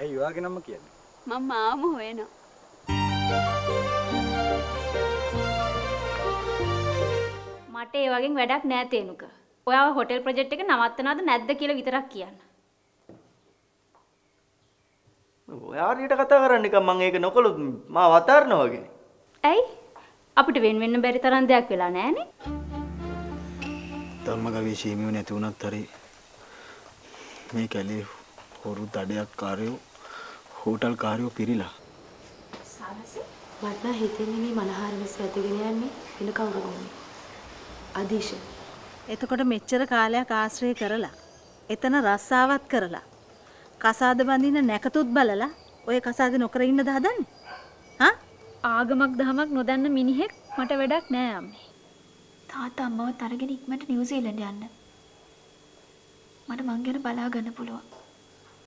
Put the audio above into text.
ඇයි ඔයාගේ නම කියන්නේ? මම මාමු හොයනවා. මට ඒ වගේ වැඩක් නෑ තේනුක. ඔයාව හොටෙල් ප්‍රොජෙක්ට් එක නවත්තනවද නැද්ද කියලා විතරක් කියන්න. ඔයා හරියට කතා කරන්න නිකන් මම ඒක නොකළොත් මාව අතාරනවා වගේ. ඇයි? අපිට වෙන වෙන්න බැරි තරම් දෙයක් වෙලා නෑනේ. ධම්මගවී ශීමියෝ නැති වුණත් හරි මේ කැලේ හොරු දඩයක් කාරයෝ හෝටල් කාරයෝ පිරිලා මට නම් හිතෙන්නේ මේ මනහර මිස් වැදගෙන යන්නේ වෙන කවුරු නෙමෙයි. අදීශ. එතකොට මෙච්චර කාලයක් ආශ්‍රය කරලා එතන රස්සාවත් කරලා කසාද බඳින නැකතුත් බලලා ඔය කසාද නොකර ඉන්නද හදන්නේ? හා? ආගමක් දහමක් නොදන්න මිනිහෙක් මට වැඩක් නෑ අම්මේ. තාත්තා අම්මවත් අරගෙන ඉක්මනට නිව්සීලන්ත යන්න. මට මං ගැන බලා ගන්න පුළුවන්.